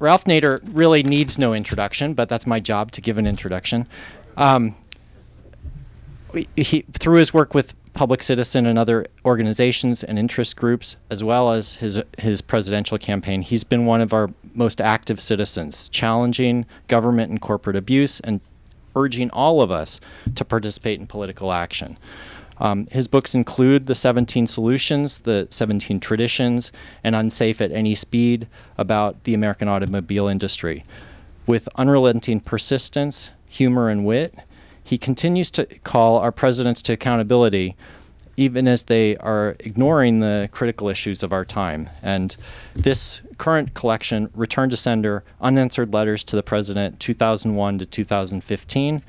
Ralph Nader really needs no introduction, but that's my job to give an introduction. Um, he, through his work with Public Citizen and other organizations and interest groups, as well as his his presidential campaign, he's been one of our most active citizens, challenging government and corporate abuse and urging all of us to participate in political action. Um, his books include The 17 Solutions, The 17 Traditions, and Unsafe at Any Speed about the American automobile industry. With unrelenting persistence, humor, and wit, he continues to call our presidents to accountability even as they are ignoring the critical issues of our time. And this current collection, Return to Sender Unanswered Letters to the President 2001 to 2015,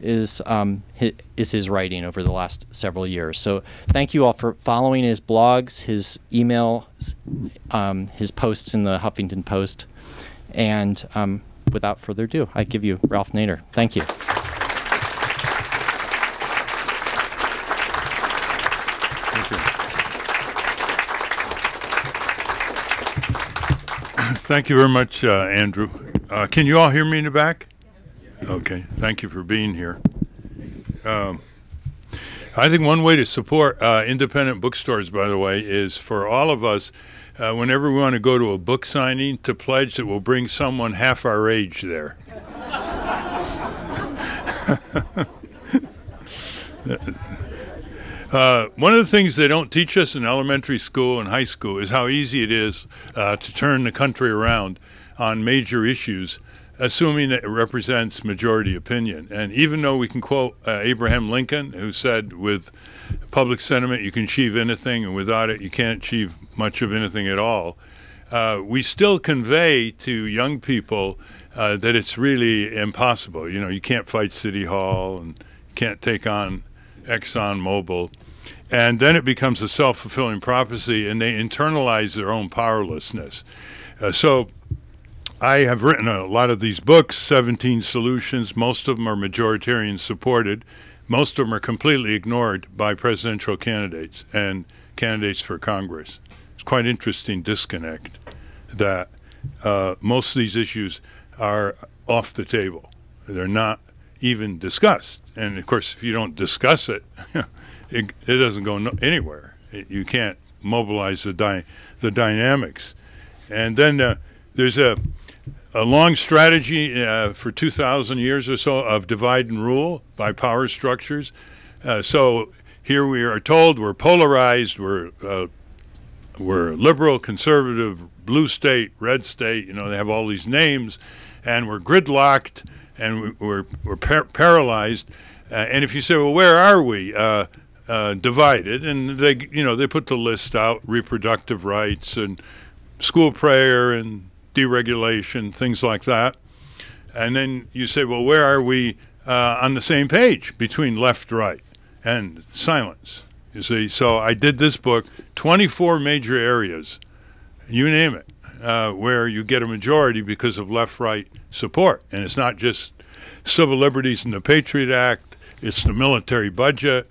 is um, his, is his writing over the last several years. So thank you all for following his blogs, his emails, um, his posts in the Huffington Post. And um, without further ado, I give you Ralph Nader. Thank you. Thank you very much, uh, Andrew. Uh, can you all hear me in the back? Okay, thank you for being here. Um, I think one way to support uh, independent bookstores, by the way, is for all of us, uh, whenever we want to go to a book signing, to pledge that we'll bring someone half our age there. Uh, one of the things they don't teach us in elementary school and high school is how easy it is uh, to turn the country around on major issues, assuming that it represents majority opinion. And even though we can quote uh, Abraham Lincoln, who said, with public sentiment, you can achieve anything, and without it, you can't achieve much of anything at all, uh, we still convey to young people uh, that it's really impossible. You know, you can't fight City Hall and can't take on ExxonMobil. And then it becomes a self fulfilling prophecy, and they internalize their own powerlessness. Uh, so I have written a lot of these books, 17 solutions. Most of them are majoritarian supported. Most of them are completely ignored by presidential candidates and candidates for Congress. It's quite interesting disconnect that uh, most of these issues are off the table. They're not even discussed. And of course, if you don't discuss it, it, it, doesn't go no, anywhere. It, you can't mobilize the dy- the dynamics. And then uh, there's a a long strategy uh, for 2,000 years or so of divide and rule by power structures. Uh, so here we are told we're polarized, we're uh, we're liberal, conservative, blue state, red state. You know they have all these names, and we're gridlocked and we're, we're par- paralyzed. Uh, and if you say, well, where are we? Uh, uh, divided, and they, you know, they put the list out: reproductive rights and school prayer and deregulation, things like that. And then you say, well, where are we uh, on the same page between left, right, and silence? You see, so I did this book, 24 major areas, you name it, uh, where you get a majority because of left, right, support. And it's not just civil liberties and the Patriot Act, it's the military budget,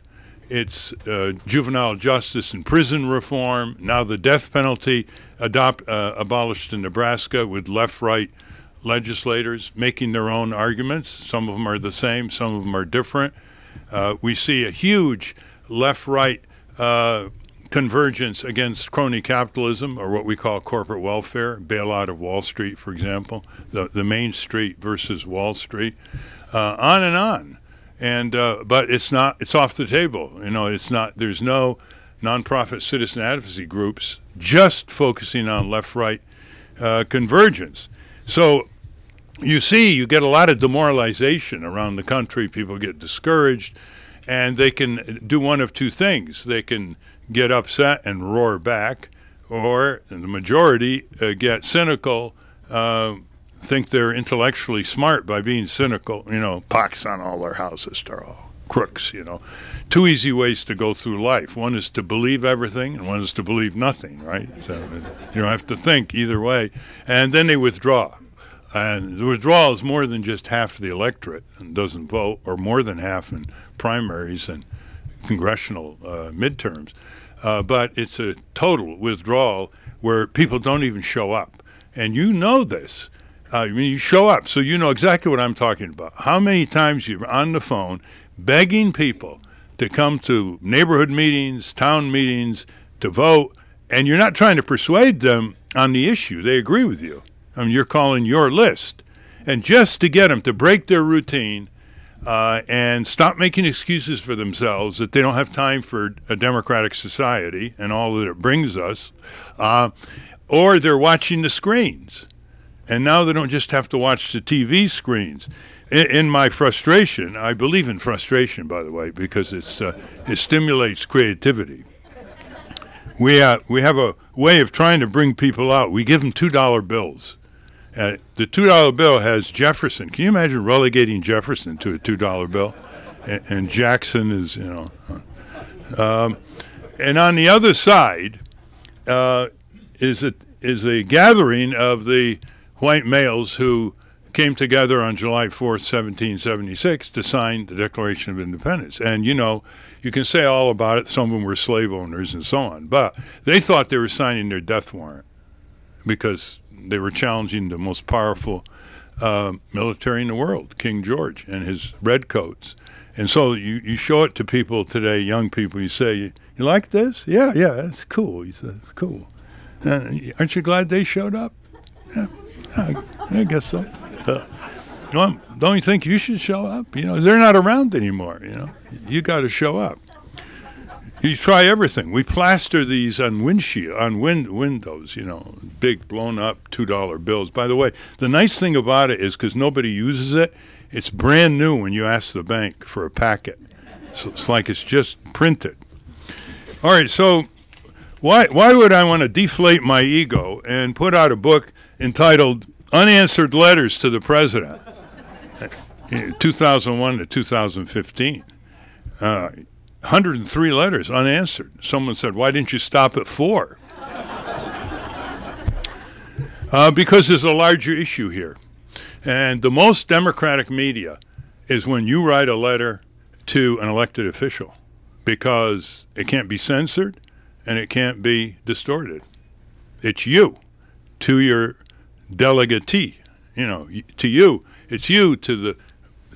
it's uh, juvenile justice and prison reform, now the death penalty adopt, uh, abolished in Nebraska with left right legislators making their own arguments. Some of them are the same, some of them are different. Uh, we see a huge left right uh, convergence against crony capitalism, or what we call corporate welfare, bailout of Wall Street, for example, the, the Main Street versus Wall Street, uh, on and on. And uh, but it's not it's off the table. You know, it's not. There's no nonprofit citizen advocacy groups just focusing on left-right uh, convergence. So you see, you get a lot of demoralization around the country. People get discouraged, and they can do one of two things. They can get upset and roar back, or the majority uh, get cynical, uh, think they're intellectually smart by being cynical. You know, pox on all their houses, they're all crooks. You know, two easy ways to go through life. One is to believe everything, and one is to believe nothing. Right? So you don't have to think either way, and then they withdraw. And the withdrawal is more than just half the electorate and doesn't vote, or more than half in primaries and congressional uh, midterms. Uh, but it's a total withdrawal where people don't even show up. And you know this. Uh, I mean, you show up, so you know exactly what I'm talking about. How many times you're on the phone begging people to come to neighborhood meetings, town meetings, to vote, and you're not trying to persuade them on the issue. They agree with you. I mean, you're calling your list. And just to get them to break their routine uh, and stop making excuses for themselves that they don't have time for a democratic society and all that it brings us, uh, or they're watching the screens. And now they don't just have to watch the TV screens. In, in my frustration, I believe in frustration, by the way, because it's, uh, it stimulates creativity. We, uh, we have a way of trying to bring people out. We give them $2 bills. Uh, the $2 bill has Jefferson. Can you imagine relegating Jefferson to a $2 bill? And, and Jackson is, you know. Uh, um, and on the other side uh, is, a, is a gathering of the white males who came together on July 4th, 1776 to sign the Declaration of Independence. And, you know, you can say all about it. Some of them were slave owners and so on. But they thought they were signing their death warrant because they were challenging the most powerful uh, military in the world, King George and his redcoats. And so you, you show it to people today, young people, you say, You like this? Yeah, yeah, that's cool. He says, It's cool. Uh, aren't you glad they showed up? Yeah, I, I guess so. Uh, don't, don't you think you should show up? You know, they're not around anymore. You know, you got to show up. You try everything. We plaster these on windshield, on wind windows. You know, big blown up two dollar bills. By the way, the nice thing about it is because nobody uses it, it's brand new when you ask the bank for a packet. So it's like it's just printed. All right, so why why would I want to deflate my ego and put out a book entitled "Unanswered Letters to the President"? 2001 to 2015. Uh, 103 letters unanswered. Someone said, Why didn't you stop at four? uh, because there's a larger issue here. And the most democratic media is when you write a letter to an elected official because it can't be censored and it can't be distorted. It's you to your delegatee, you know, to you. It's you to the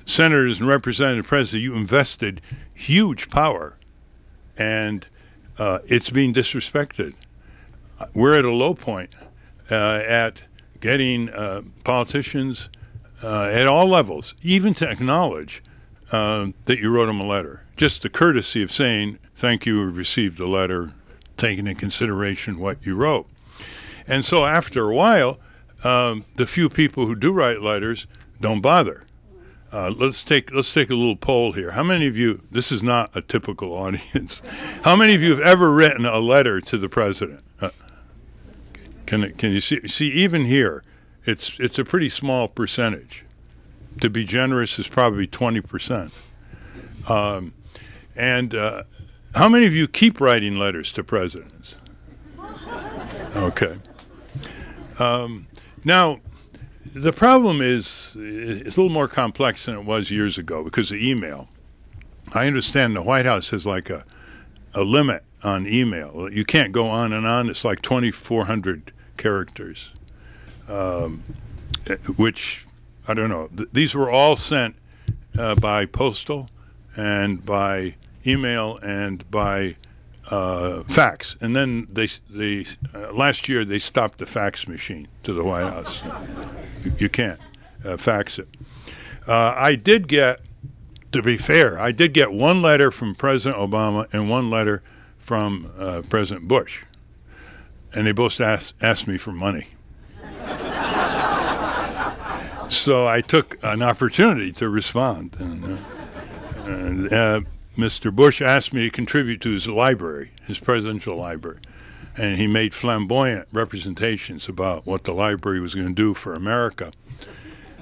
senators and representative president. You invested huge power, and uh, it's being disrespected. We're at a low point uh, at getting uh, politicians uh, at all levels, even to acknowledge uh, that you wrote them a letter. Just the courtesy of saying, thank you, received the letter, taking into consideration what you wrote. And so after a while, um, the few people who do write letters don't bother. Uh, let's take let's take a little poll here. How many of you? This is not a typical audience. How many of you have ever written a letter to the president? Uh, can can you see see even here? It's it's a pretty small percentage. To be generous is probably twenty percent. Um, and uh, how many of you keep writing letters to presidents? Okay. Um, now the problem is it's a little more complex than it was years ago because of email. I understand the White House has like a a limit on email. You can't go on and on. It's like 2,400 characters, um, which I don't know. Th- these were all sent uh, by postal and by email and by uh, fax, and then they they uh, last year they stopped the fax machine to the White House. you, you can't uh, fax it. Uh, I did get, to be fair, I did get one letter from President Obama and one letter from uh, President Bush, and they both asked asked me for money. so I took an opportunity to respond, and, uh, Mr. Bush asked me to contribute to his library, his presidential library. And he made flamboyant representations about what the library was going to do for America.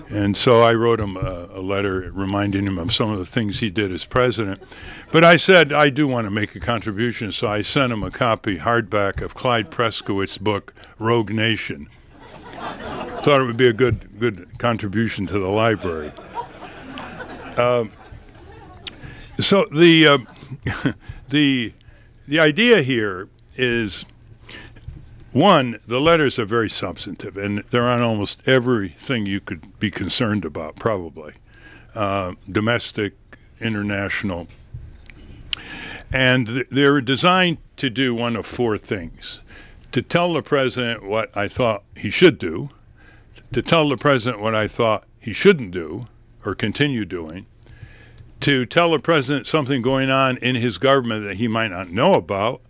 And so I wrote him a, a, letter reminding him of some of the things he did as president. But I said, I do want to make a contribution, so I sent him a copy, hardback, of Clyde Prestowitz's book, Rogue Nation. Thought it would be a good, good contribution to the library. Uh, so the uh, the the idea here is one, the letters are very substantive, and they're on almost everything you could be concerned about, probably uh, domestic, international. And th- they're designed to do one of four things to tell the president what I thought he should do, to tell the president what I thought he shouldn't do or continue doing, to tell the president something going on in his government that he might not know about,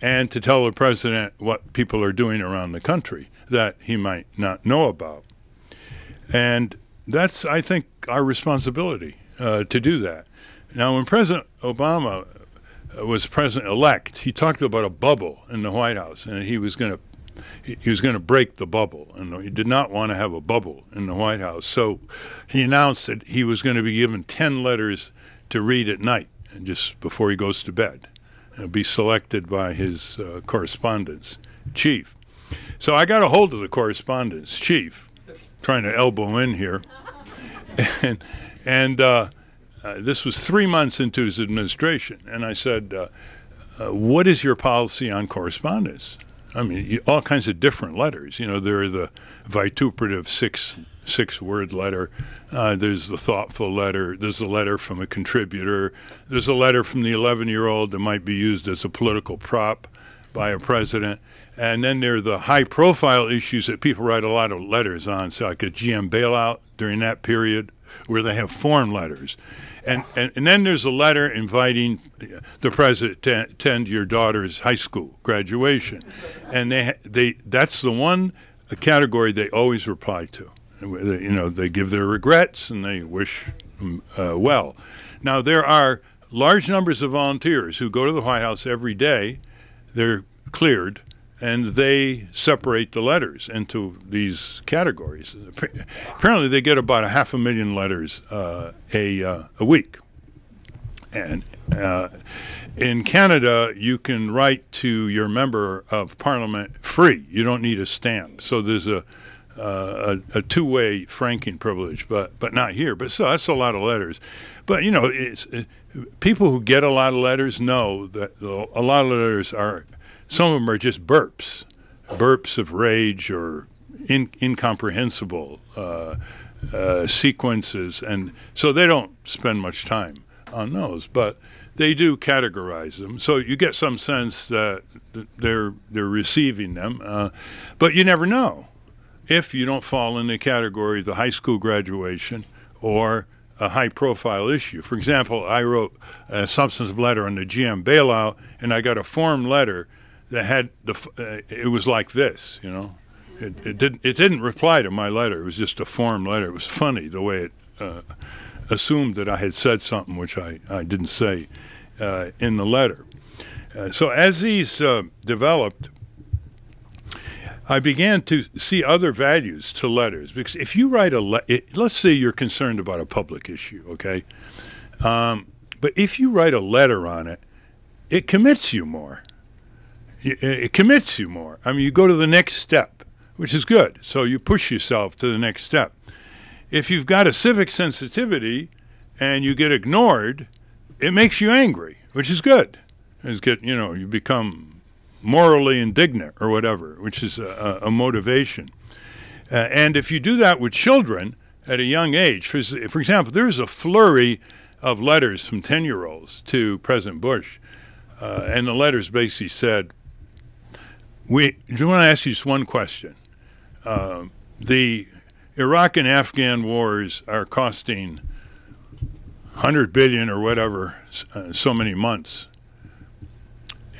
and to tell the president what people are doing around the country that he might not know about. And that's, I think, our responsibility uh, to do that. Now, when President Obama was president elect, he talked about a bubble in the White House, and he was going to he was going to break the bubble, and he did not want to have a bubble in the White House. So he announced that he was going to be given ten letters to read at night, and just before he goes to bed, and be selected by his uh, correspondence chief. So I got a hold of the correspondence chief, trying to elbow in here, and and uh, uh, this was three months into his administration, and I said, uh, uh, "What is your policy on correspondence?" I mean, all kinds of different letters. You know, there are the vituperative six six word letter. Uh, there's the thoughtful letter. There's a letter from a contributor. There's a letter from the 11 year old that might be used as a political prop by a president. And then there are the high profile issues that people write a lot of letters on, so like a GM bailout during that period, where they have form letters. And, and, and then there's a letter inviting the president to attend your daughter's high school graduation. And they, they, that's the one category they always reply to. You know, they give their regrets and they wish uh, well. Now, there are large numbers of volunteers who go to the White House every day. They're cleared and they separate the letters into these categories. Apparently, they get about a half a million letters uh, a uh, a week, and uh, in Canada, you can write to your member of parliament free. You don't need a stamp. So there's a uh, a, a two-way franking privilege, but but not here. But so that's a lot of letters. But you know, it, people who get a lot of letters know that a lot of letters are some of them are just burps, burps of rage or in, incomprehensible uh, uh, sequences, and so they don't spend much time on those. But they do categorize them, so you get some sense that they're they're receiving them. Uh, but you never know if you don't fall in the category of the high school graduation or a high profile issue. For example, I wrote a substantive letter on the GM bailout, and I got a form letter that had the uh, it was like this, you know. It, it didn't it didn't reply to my letter. It was just a form letter. It was funny the way it uh, assumed that I had said something which I, I didn't say uh, in the letter. Uh, so as these uh, developed, I began to see other values to letters because if you write a le- it, let's say you're concerned about a public issue, okay, um, but if you write a letter on it, it commits you more it commits you more. I mean, you go to the next step, which is good. So you push yourself to the next step. If you've got a civic sensitivity and you get ignored, it makes you angry, which is good. It's get you know you become morally indignant or whatever, which is a, a motivation. Uh, and if you do that with children at a young age, for, for example, there's a flurry of letters from 10 year olds to President Bush. Uh, and the letters basically said, we do want to ask you just one question. Uh, the Iraq and Afghan wars are costing 100 billion or whatever, uh, so many months.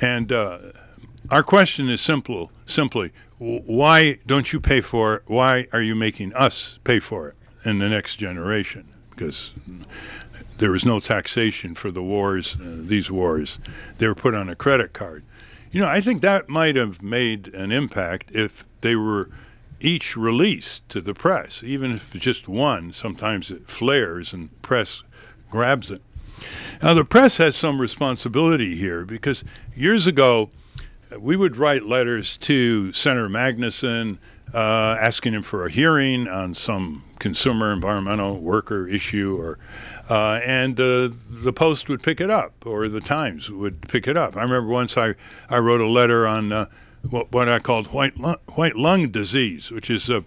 And uh, our question is simple, simply, why don't you pay for it? Why are you making us pay for it in the next generation? Because there was no taxation for the wars, uh, these wars. They were put on a credit card. You know, I think that might have made an impact if they were each released to the press, even if just one. Sometimes it flares and press grabs it. Now, the press has some responsibility here because years ago, we would write letters to Senator Magnuson uh, asking him for a hearing on some consumer environmental worker issue or uh, and uh, the Post would pick it up, or the Times would pick it up. I remember once I, I wrote a letter on uh, what, what I called white lung, white lung disease, which is uh,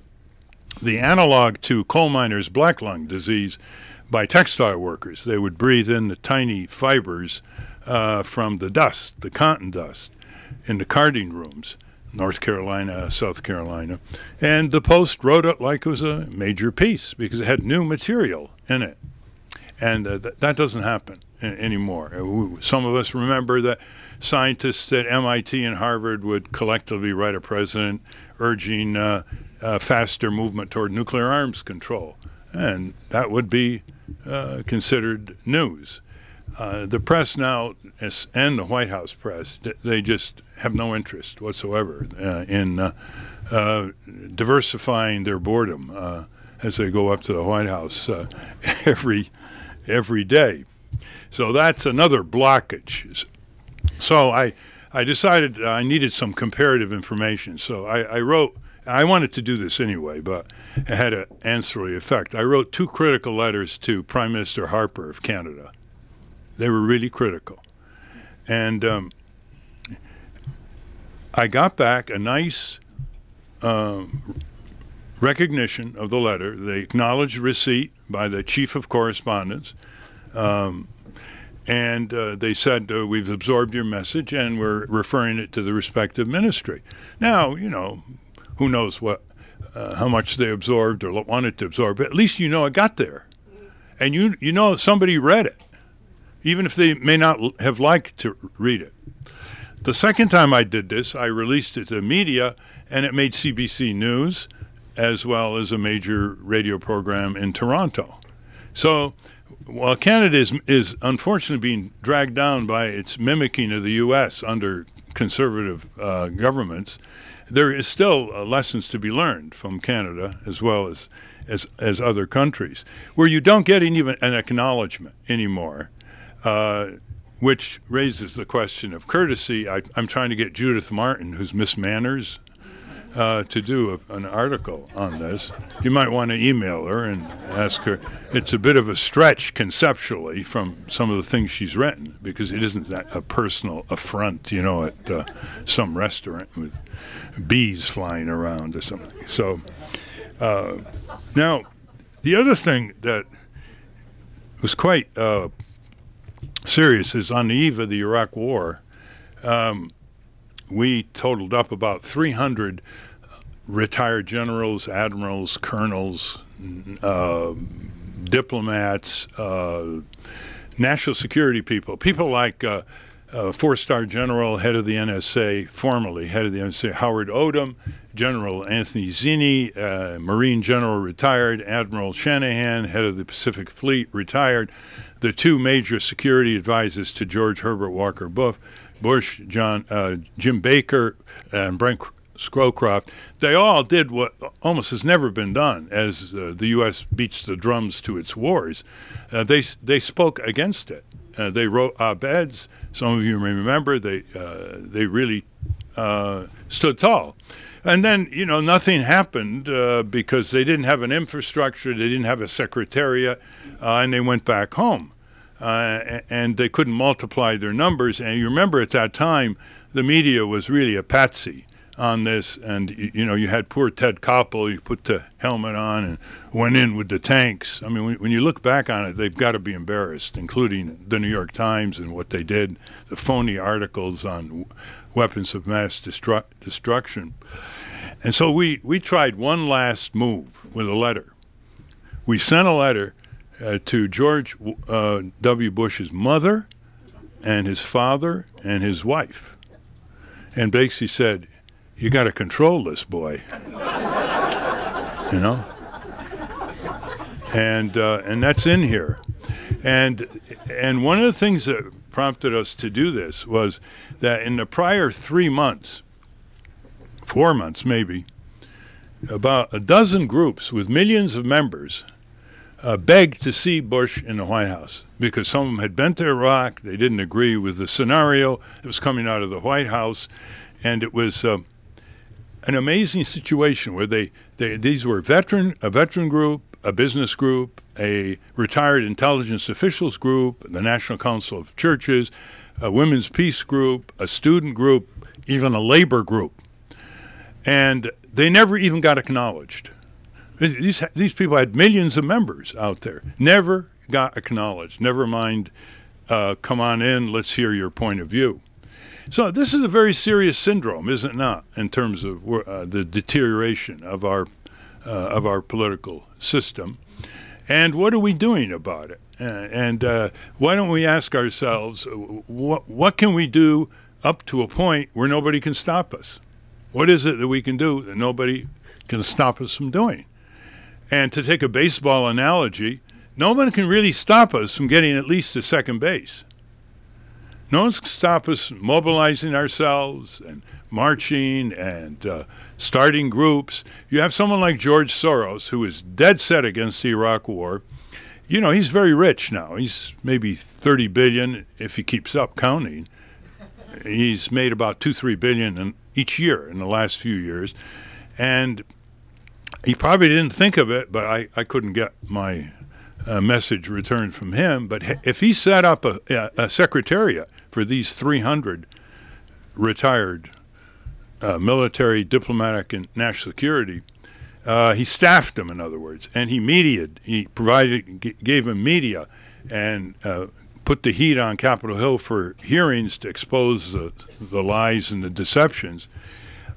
the analog to coal miners' black lung disease by textile workers. They would breathe in the tiny fibers uh, from the dust, the cotton dust, in the carding rooms, North Carolina, South Carolina. And the Post wrote it like it was a major piece because it had new material in it. And uh, th- that doesn't happen anymore. Uh, some of us remember that scientists at MIT and Harvard would collectively write a president urging uh, uh, faster movement toward nuclear arms control. And that would be uh, considered news. Uh, the press now and the White House press, they just have no interest whatsoever uh, in diversifying their boredom as they go up to the White House every every day. So that's another blockage. So I, I decided I needed some comparative information. So I, I wrote, I wanted to do this anyway, but it had an ancillary effect. I wrote two critical letters to Prime Minister Harper of Canada. They were really critical. And um, I got back a nice um, recognition of the letter. They acknowledged receipt by the chief of correspondence. Um, and uh, they said, uh, We've absorbed your message and we're referring it to the respective ministry. Now, you know, who knows what, uh, how much they absorbed or wanted to absorb, but at least you know it got there. And you, you know somebody read it, even if they may not have liked to read it. The second time I did this, I released it to the media, and it made CBC News as well as a major radio program in Toronto. So while Canada is, is unfortunately being dragged down by its mimicking of the U.S. under conservative uh, governments, there is still uh, lessons to be learned from Canada as well as, as, as other countries, where you don't get even an acknowledgement anymore, uh, which raises the question of courtesy. I, am trying to get Judith Martin, who's Miss Manners uh, to do a, an article on this. You might want to email her and ask her. It's a bit of a stretch conceptually from some of the things she's written because it isn't that a personal affront, you know, at uh, some restaurant with bees flying around or something. So uh, now, the other thing that was quite uh, serious is on the eve of the Iraq War. Um, we totaled up about 300 retired generals, admirals, colonels, uh, diplomats, uh, national security people, people like uh, uh, four-star general, head of the NSA, formerly head of the NSA, Howard Odom, General Anthony Zinni, uh, Marine General retired, Admiral Shanahan, head of the Pacific Fleet, retired, the two major security advisors to George Herbert Walker Bush, Bush, John, uh, Jim Baker, and Brent Scowcroft, they all did what almost has never been done as uh, the U.S. beats the drums to its wars. Uh, they they spoke against it. Uh, they wrote op-eds. Some of you may remember they uh, they really uh, stood tall. And then you know nothing happened uh, because they didn't have an infrastructure, they didn't have a secretariat, and they went back home uh, and they couldn't multiply their numbers. And you remember at that time, the media was really a patsy on this. And, you, you know, you had poor Ted Koppel, you put the helmet on and went in with the tanks. I mean, when, when you look back on it, they've got to be embarrassed, including the New York Times and what they did, the phony articles on weapons of mass destru- destruction. And so we, we tried one last move with a letter. We sent a letter uh, to George uh, W. Bush's mother and his father and his wife. And basically said, You got to control this boy. you know? And, uh, and that's in here. And, and one of the things that prompted us to do this was that in the prior three months, four months maybe, about a dozen groups with millions of members uh, begged to see Bush in the White House because some of them had been to Iraq. They didn't agree with the scenario that was coming out of the White House. And it was uh, an amazing situation where they, they these were veteran a veteran group, a business group, a retired intelligence officials group, the National Council of Churches, a women's peace group, a student group, even a labor group. and they never even got acknowledged. These these people had millions of members out there, never got acknowledged. Never mind, uh, come on in, let's hear your point of view. So this is a very serious syndrome, is it not, in terms of uh, the deterioration of our uh, of our political system, and what are we doing about it? Uh, and uh, why don't we ask ourselves, what what can we do up to a point where nobody can stop us? What is it that we can do that nobody can stop us from doing? And to take a baseball analogy, no one can really stop us from getting at least to second base. No one can stop us mobilizing ourselves and marching and uh, starting groups. You have someone like George Soros, who is dead set against the Iraq War. You know, he's very rich now. He's maybe 30 billion if he keeps up counting. He's made about two, three billion in, each year in the last few years. And he probably didn't think of it, but I, I couldn't get my uh, message returned from him. But if he set up a, a secretariat for these 300 retired uh, military, diplomatic, and national security, uh, he staffed them, in other words, and he mediated. He provided, gave them media, and uh, put the heat on Capitol Hill for hearings to expose the, the lies and the deceptions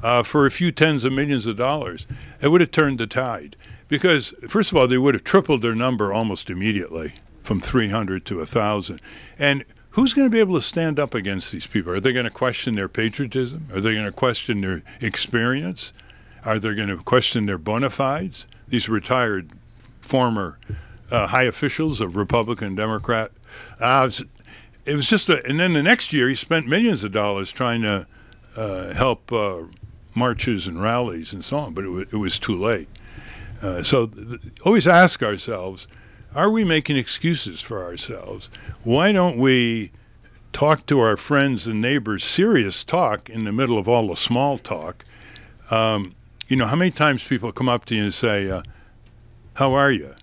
uh, for a few tens of millions of dollars, it would have turned the tide. Because, first of all, they would have tripled their number almost immediately from 300 to 1,000. And who's going to be able to stand up against these people? Are they going to question their patriotism? Are they going to question their experience? Are they going to question their bona fides? These retired former uh, high officials of Republican Democrat. Uh, it was just a, and then the next year he spent millions of dollars trying to uh, help uh, marches and rallies and so on, but it, w- it was too late. Uh, so th- always ask ourselves are we making excuses for ourselves? Why don't we talk to our friends and neighbors serious talk in the middle of all the small talk? Um, you know, how many times people come up to you and say, uh, How are you?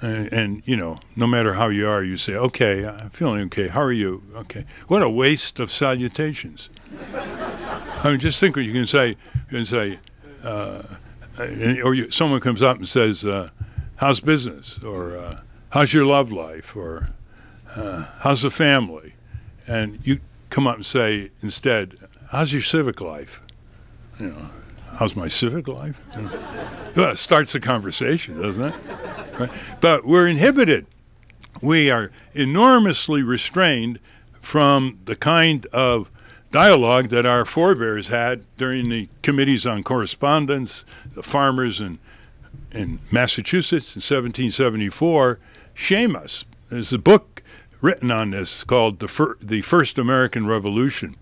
And, and, you know, no matter how you are, you say, Okay, I'm feeling okay. How are you? Okay. What a waste of salutations. I mean, just think what you can say. You can say, uh, or you, someone comes up and says, uh, "How's business?" or uh, "How's your love life?" or uh, "How's the family?" And you come up and say instead, "How's your civic life?" You know, "How's my civic life?" You know, well, it starts a conversation, doesn't it? Right? But we're inhibited. We are enormously restrained from the kind of dialogue that our forebears had during the committees on correspondence, the farmers in, in Massachusetts in 1774, shame us. There's a book written on this called The, Fir- the First American Revolution.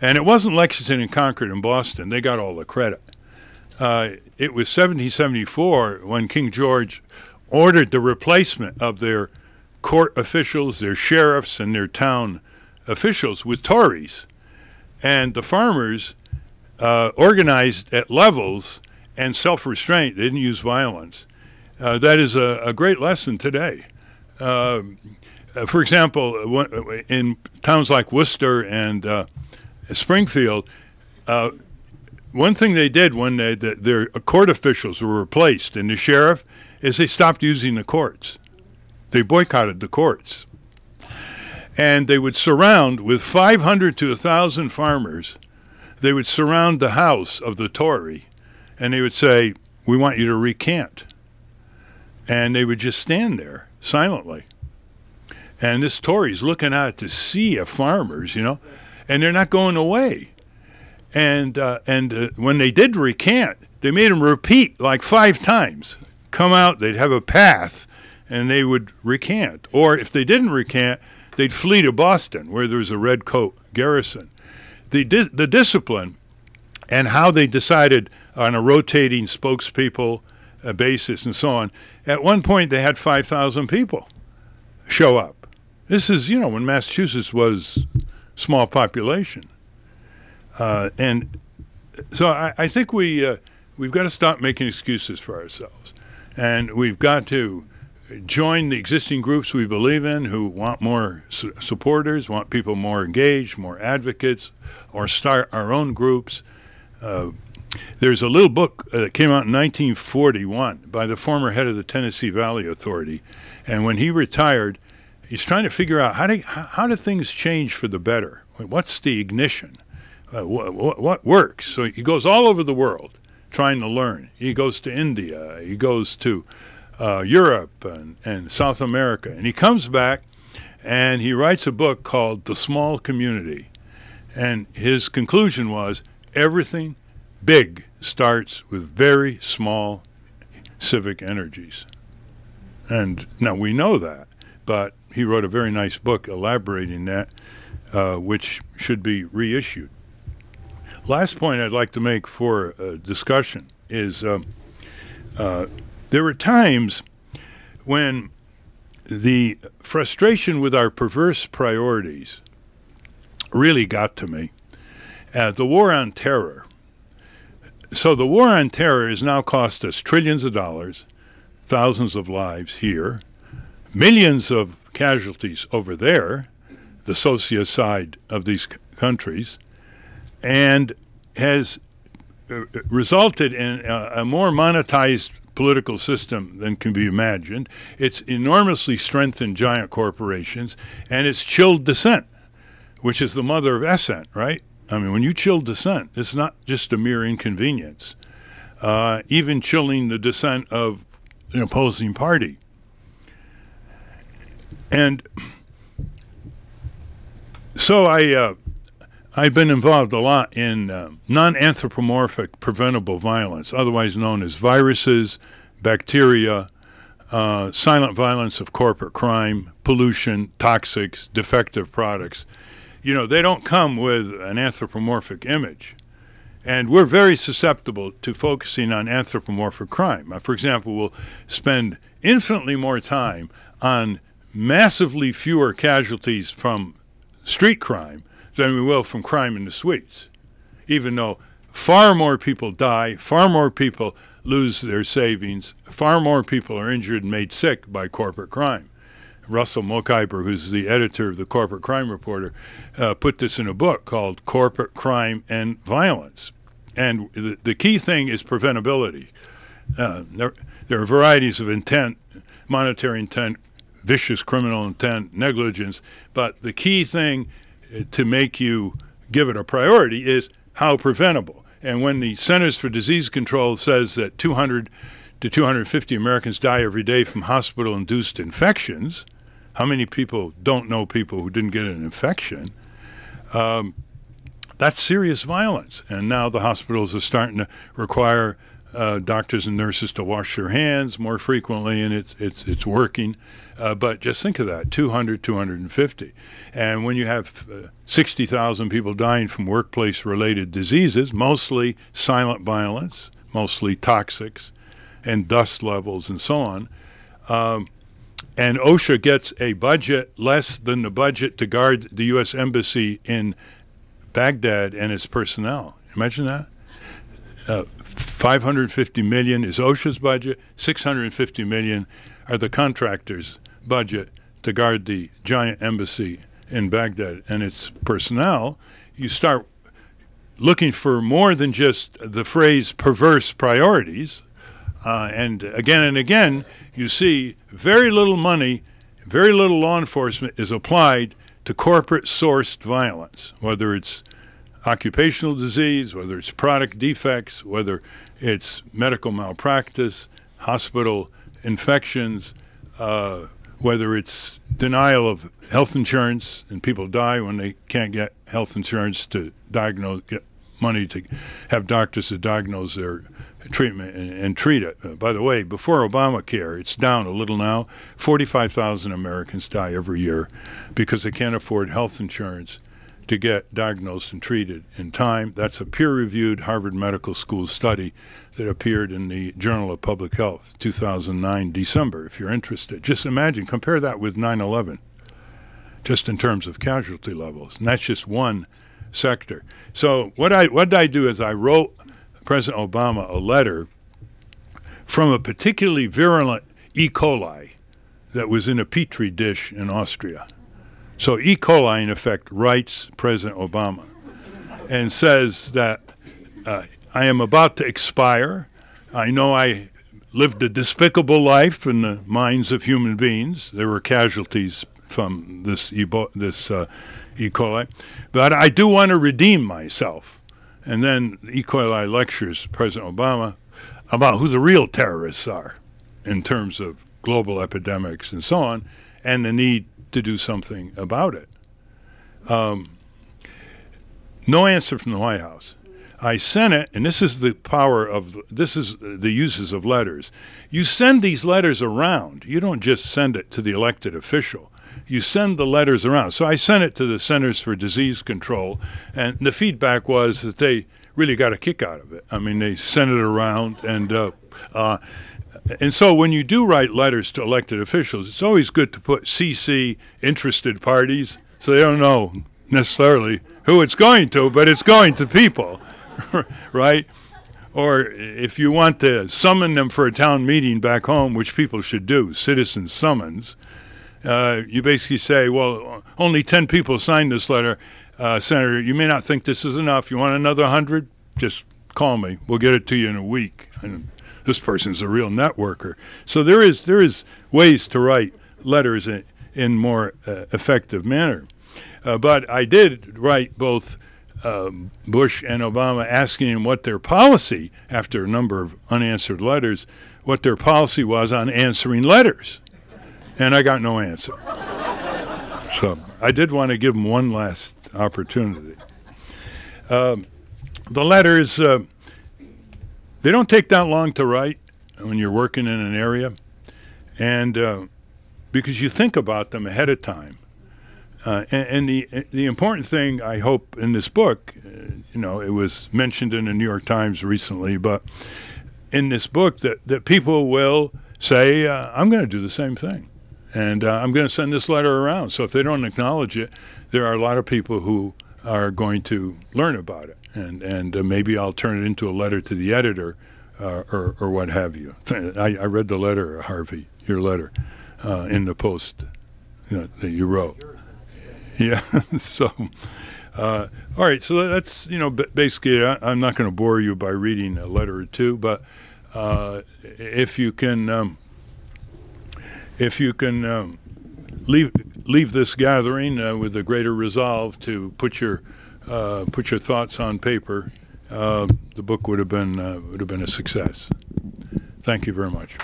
And it wasn't Lexington and Concord and Boston. They got all the credit. Uh, it was 1774 when King George ordered the replacement of their court officials, their sheriffs, and their town officials with Tories and the farmers uh, organized at levels and self restraint. They didn't use violence. Uh, that is a, a, great lesson today. Um, uh, for example, in towns like Worcester and uh, Springfield, uh, one thing they did when they, the, their court officials were replaced and the sheriff is they stopped using the courts. They boycotted the courts and they would surround with 500 to 1,000 farmers. They would surround the house of the Tory, and they would say, "We want you to recant," and they would just stand there silently. And this Tory's looking out to see of farmers, you know, and they're not going away. And uh, and uh, when they did recant, they made them repeat like five times. Come out, they'd have a path, and they would recant. Or if they didn't recant, they'd flee to Boston, where there's a red coat garrison. The, di- the discipline and how they decided on a rotating spokespeople uh, basis and so on. At one point, they had 5,000 people show up. This is, you know, when Massachusetts was small population. Uh, and so I, I think we, uh, we've got to stop making excuses for ourselves. And we've got to join the existing groups we believe in who want more su- supporters, want people more engaged, more advocates, or start our own groups. Uh, there's a little book uh, that came out in 1941 by the former head of the Tennessee Valley Authority, and when he retired, he's trying to figure out how do how do things change for the better. What's the ignition? Uh, wh- wh- what works? So he goes all over the world trying to learn. He goes to India. He goes to uh, Europe and, and South America, and he comes back and he writes a book called The Small Community. And his conclusion was everything big starts with very small civic energies. And now we know that, but he wrote a very nice book elaborating that, uh, which should be reissued. Last point I'd like to make for uh, discussion is um, uh, there were times when the frustration with our perverse priorities really got to me. Uh, the war on terror. So the war on terror has now cost us trillions of dollars, thousands of lives here, millions of casualties over there, the socio side of these countries, and has uh, resulted in a, a more monetized political system than can be imagined. It's enormously strengthened giant corporations, and it's chilled dissent, which is the mother of assent, right? I mean, when you chill dissent, it's not just a mere inconvenience. Uh, even chilling the dissent of the opposing party. And so I, uh, I've been involved a lot in uh, non anthropomorphic preventable violence, otherwise known as viruses, bacteria, uh, silent violence of corporate crime, pollution, toxics, defective products. You know, they don't come with an anthropomorphic image. And we're very susceptible to focusing on anthropomorphic crime. Uh, for example, we'll spend infinitely more time on massively fewer casualties from street crime than we will from crime in the suites, even though far more people die, far more people lose their savings, far more people are injured and made sick by corporate crime. Russell Mokhiber, who's the editor of the Corporate Crime Reporter, uh, put this in a book called Corporate Crime and Violence. And the, the key thing is preventability. Uh, there, there are varieties of intent, monetary intent, vicious criminal intent, negligence, but the key thing to make you give it a priority is how preventable. And when the Centers for Disease Control says that 200 to 250 Americans die every day from hospital induced infections, how many people don't know people who didn't get an infection? Um, that's serious violence. And now the hospitals are starting to require uh, doctors and nurses to wash their hands more frequently, and it's it's it's working. Uh, but just think of that 200, 250. And when you have uh, 60,000 people dying from workplace related diseases, mostly silent violence, mostly toxics, and dust levels, and so on. Um, and OSHA gets a budget less than the budget to guard the U.S. Embassy in Baghdad and its personnel. Imagine that. Uh, 550 million is OSHA's budget. 650 million are the contractors' budget to guard the giant embassy in Baghdad and its personnel. You start looking for more than just the phrase perverse priorities. Uh, and again and again, you see very little money, very little law enforcement is applied to corporate sourced violence, whether it's occupational disease, whether it's product defects, whether it's medical malpractice, hospital infections, uh, whether it's denial of health insurance and people die when they can't get health insurance to diagnose, get money to have doctors to diagnose their treatment and, and treat it. Uh, by the way, before Obamacare, it's down a little now. 45,000 Americans die every year because they can't afford health insurance to get diagnosed and treated in time. That's a peer reviewed Harvard Medical School study that appeared in the Journal of Public Health, 2009, December, if you're interested. Just imagine, compare that with 9 11, just in terms of casualty levels. And that's just one sector. So, what, I, what I do is I wrote President Obama a letter from a particularly virulent E. coli that was in a petri dish in Austria. So E. coli, in effect, writes President Obama and says that uh, I am about to expire. I know I lived a despicable life in the minds of human beings. There were casualties from this Ebo- this uh, E. coli, but I do want to redeem myself. And then E. coli lectures President Obama about who the real terrorists are in terms of global epidemics and so on, and the need to do something about it. Um, no answer from the White House. I sent it, and this is the power of this is the uses of letters. You send these letters around. You don't just send it to the elected official. You send the letters around. So I sent it to the Centers for Disease Control, and the feedback was that they really got a kick out of it. I mean, they sent it around, and uh, uh, and so when you do write letters to elected officials, it's always good to put CC interested parties, so they don't know necessarily who it's going to, but it's going to people. right? Or if you want to summon them for a town meeting back home, which people should do, citizen summons, uh, you basically say, well, only 10 people signed this letter. Uh, Senator, you may not think this is enough. You want another 100? Just call me. We'll get it to you in a week. And this person's a real networker. So there is, there is ways to write letters in, in more uh, effective manner. Uh, but I did write both um, Bush and Obama asking what their policy, after a number of unanswered letters, what their policy was on answering letters. And I got no answer. so I did want to give them one last opportunity. Um, the letters, uh, they don't take that long to write when you're working in an area. And uh, because you think about them ahead of time. Uh, and, and, the the important thing I hope in this book, uh, you know, it was mentioned in the New York Times recently, but in this book that that people will say, uh, I'm going to do the same thing, and uh, I'm going to send this letter around. So if they don't acknowledge it, there are a lot of people who are going to learn about it, and and uh, maybe I'll turn it into a letter to the editor, uh, or or what have you. I, I read the letter, Harvey, your letter, in the Post you know, that you wrote. Yeah. so, uh, all right. So that's you know basically. I, am not going to bore you by reading a letter or two, but uh, if you can, um, if you can um, leave leave this gathering uh, with a greater resolve to put your uh, put your thoughts on paper, uh, the book would have been uh, would have been a success. Thank you very much.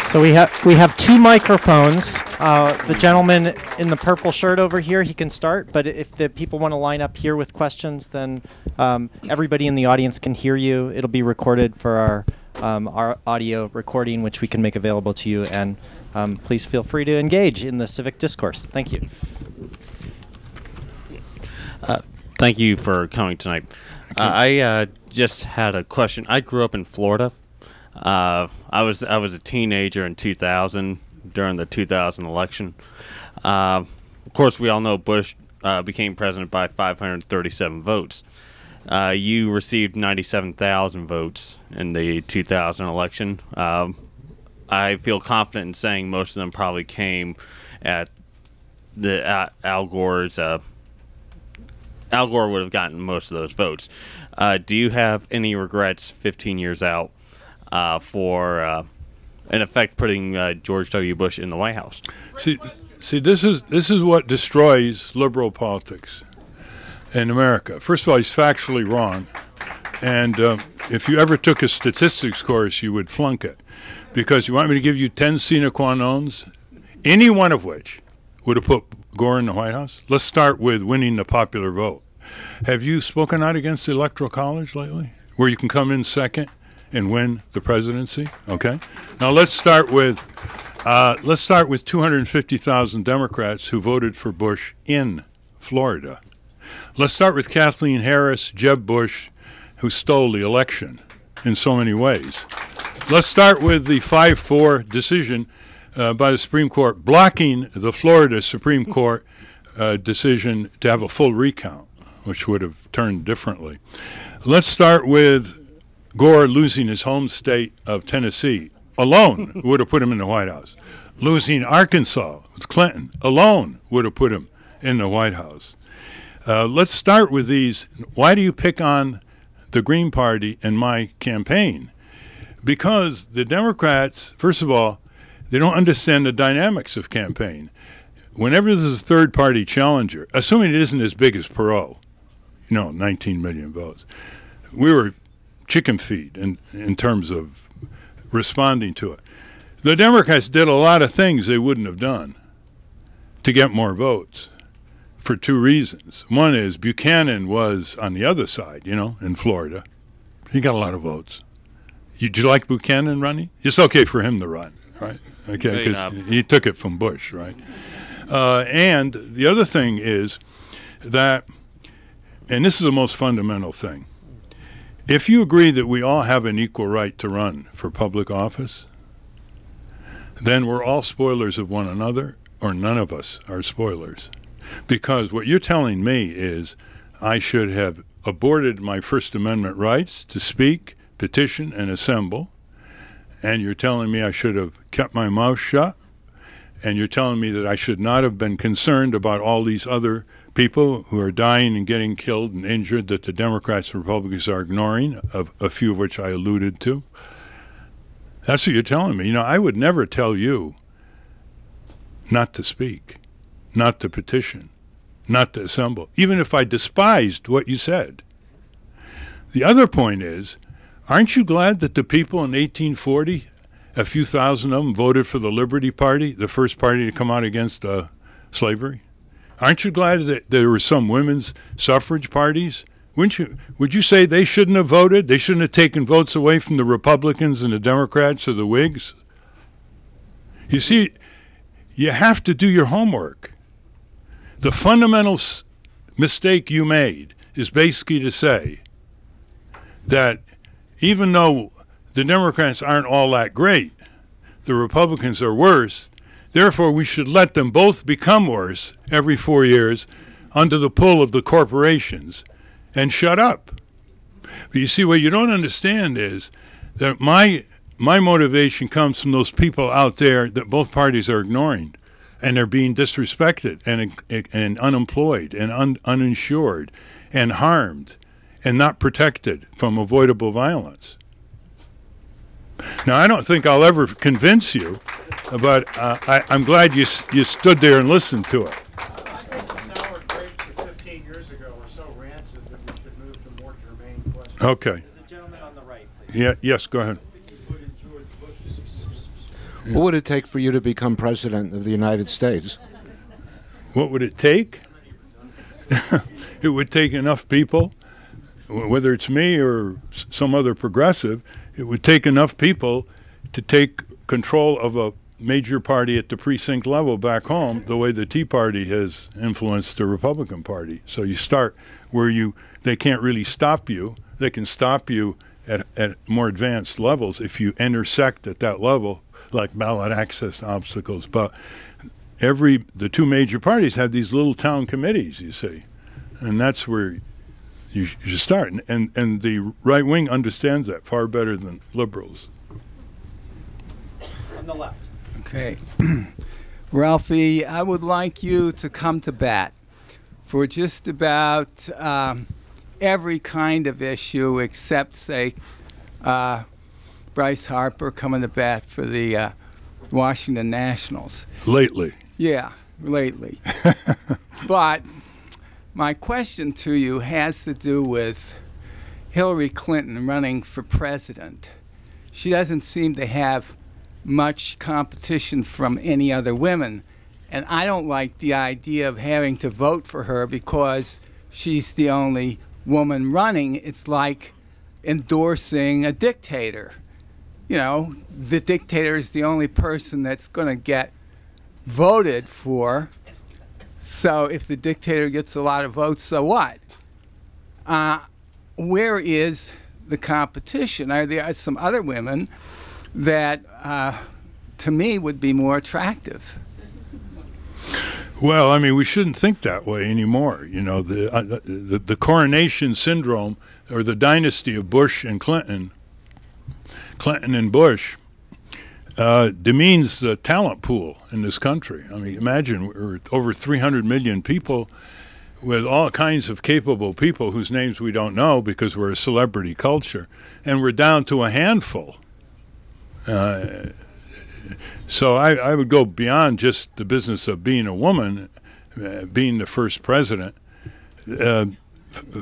So we have we have two microphones. Uh, the gentleman in the purple shirt over here, he can start. But if the people want to line up here with questions, then um, everybody in the audience can hear you. It'll be recorded for our um, our audio recording, which we can make available to you. And um, please feel free to engage in the civic discourse. Thank you. Uh, thank you for coming tonight. Uh, I uh, just had a question. I grew up in Florida. Uh, I was I was a teenager in 2000 during the 2000 election. Uh, of course, we all know Bush uh, became president by 537 votes. Uh, you received 97,000 votes in the 2000 election. Um, I feel confident in saying most of them probably came at the Al Gore's. Uh, Al Gore would have gotten most of those votes. Uh, do you have any regrets 15 years out uh, for, uh, in effect, putting uh, George W. Bush in the White House. See, see, this is this is what destroys liberal politics in America. First of all, he's factually wrong, and uh, if you ever took a statistics course, you would flunk it, because you want me to give you ten sine qua nons, any one of which would have put Gore in the White House. Let's start with winning the popular vote. Have you spoken out against the Electoral College lately, where you can come in second and win the presidency. Okay. Now let's start with uh, let's start with 250,000 Democrats who voted for Bush in Florida. Let's start with Kathleen Harris, Jeb Bush, who stole the election in so many ways. Let's start with the 5 4 decision uh, by the Supreme Court blocking the Florida Supreme Court uh, decision to have a full recount, which would have turned differently. Let's start with Gore losing his home state of Tennessee alone would have put him in the White House. Losing Arkansas with Clinton alone would have put him in the White House. Uh, let's start with these. Why do you pick on the Green Party and my campaign? Because the Democrats, first of all, they don't understand the dynamics of campaign. Whenever there's a third party challenger, assuming it isn't as big as Perot, you know, 19 million votes, we were chicken feed in, in terms of responding to it. The Democrats did a lot of things they wouldn't have done to get more votes for two reasons. One is Buchanan was on the other side, you know, in Florida. He got a lot of votes. You, did you like Buchanan running? It's okay for him to run, right? Okay, because he took it from Bush, right? Uh, and the other thing is that, and this is the most fundamental thing if you agree that we all have an equal right to run for public office, then we're all spoilers of one another, or none of us are spoilers. Because what you're telling me is I should have aborted my First Amendment rights to speak, petition, and assemble. And you're telling me I should have kept my mouth shut. And you're telling me that I should not have been concerned about all these other people who are dying and getting killed and injured that the Democrats and Republicans are ignoring, of a few of which I alluded to. That's what you're telling me. You know, I would never tell you not to speak, not to petition, not to assemble, even if I despised what you said. The other point is, aren't you glad that the people in 1840, a few thousand of them, voted for the Liberty Party, the first party to come out against uh, slavery? Aren't you glad that there were some women's suffrage parties? Wouldn't you? Would you say they shouldn't have voted? They shouldn't have taken votes away from the Republicans and the Democrats or the Whigs? You see, you have to do your homework. The fundamental mistake you made is basically to say that even though the Democrats aren't all that great, the Republicans are worse, Therefore, we should let them both become worse every four years under the pull of the corporations and shut up. But you see, what you don't understand is that my my motivation comes from those people out there that both parties are ignoring, and they're being disrespected and and unemployed and un, uninsured and harmed and not protected from avoidable violence. Now, I don't think I'll ever convince you, but uh, I, I'm glad you you stood there and listened to it. I think the sour grapes of 15 years ago were so rancid that we should move to more germane questions. Okay. There's a gentleman on the right, please. Yeah. Yes. Go ahead. What would it take for you to become president of the United States? What would it take? it would take enough people, wh- whether it's me or some other progressive, it would take enough people to take control of a major party at the precinct level back home, the way the Tea Party has influenced the Republican Party. So you start where you they can't really stop you. They can stop you at, at more advanced levels if you intersect at that level, like ballot access obstacles. But every the two major parties have these little town committees, you see, and that's where you, sh- you should start. And, and and the right wing understands that far better than liberals. On the left. Okay. Ralphie, I would like you to come to bat for just about um, every kind of issue except, say, uh, Bryce Harper coming to bat for the uh, Washington Nationals. Lately, Yeah, lately. but my question to you has to do with Hillary Clinton running for president. She doesn't seem to have much competition from any other women. And I don't like the idea of having to vote for her because she's the only woman running. It's like endorsing a dictator. You know, the dictator is the only person that's going to get voted for. So if the dictator gets a lot of votes, so what? Uh, where is the competition? Are there some other women that, uh, to me, would be more attractive? well, I mean, we shouldn't think that way anymore. You know, the uh, the, the the coronation syndrome or the dynasty of Bush and Clinton, Clinton and Bush. Uh, demeans the talent pool in this country. I mean, imagine we're over 300 million people with all kinds of capable people whose names we don't know because we're a celebrity culture, and we're down to a handful. Uh, so I, I would go beyond just the business of being a woman, uh, being the first president. Uh,